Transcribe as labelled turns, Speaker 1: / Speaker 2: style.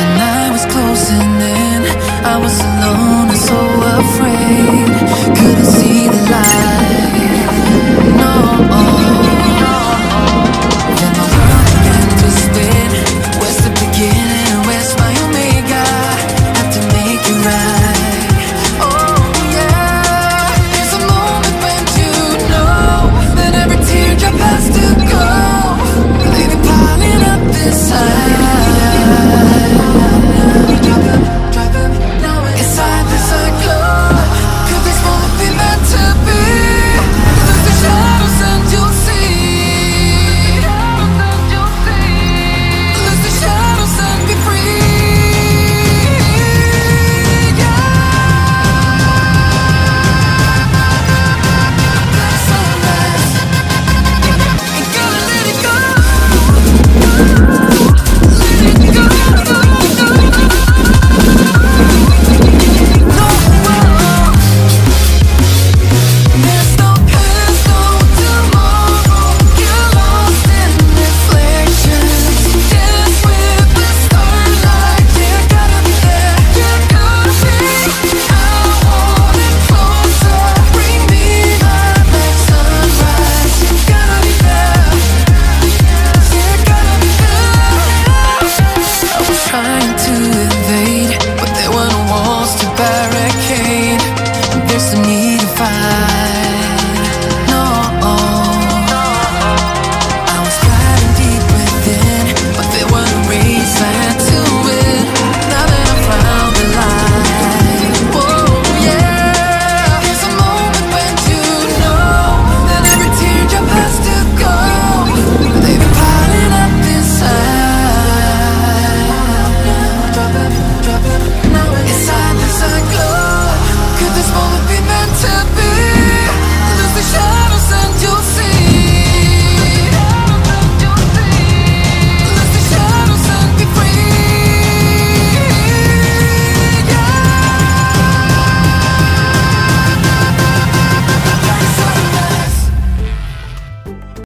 Speaker 1: When I was closing in. I was alone and so afraid.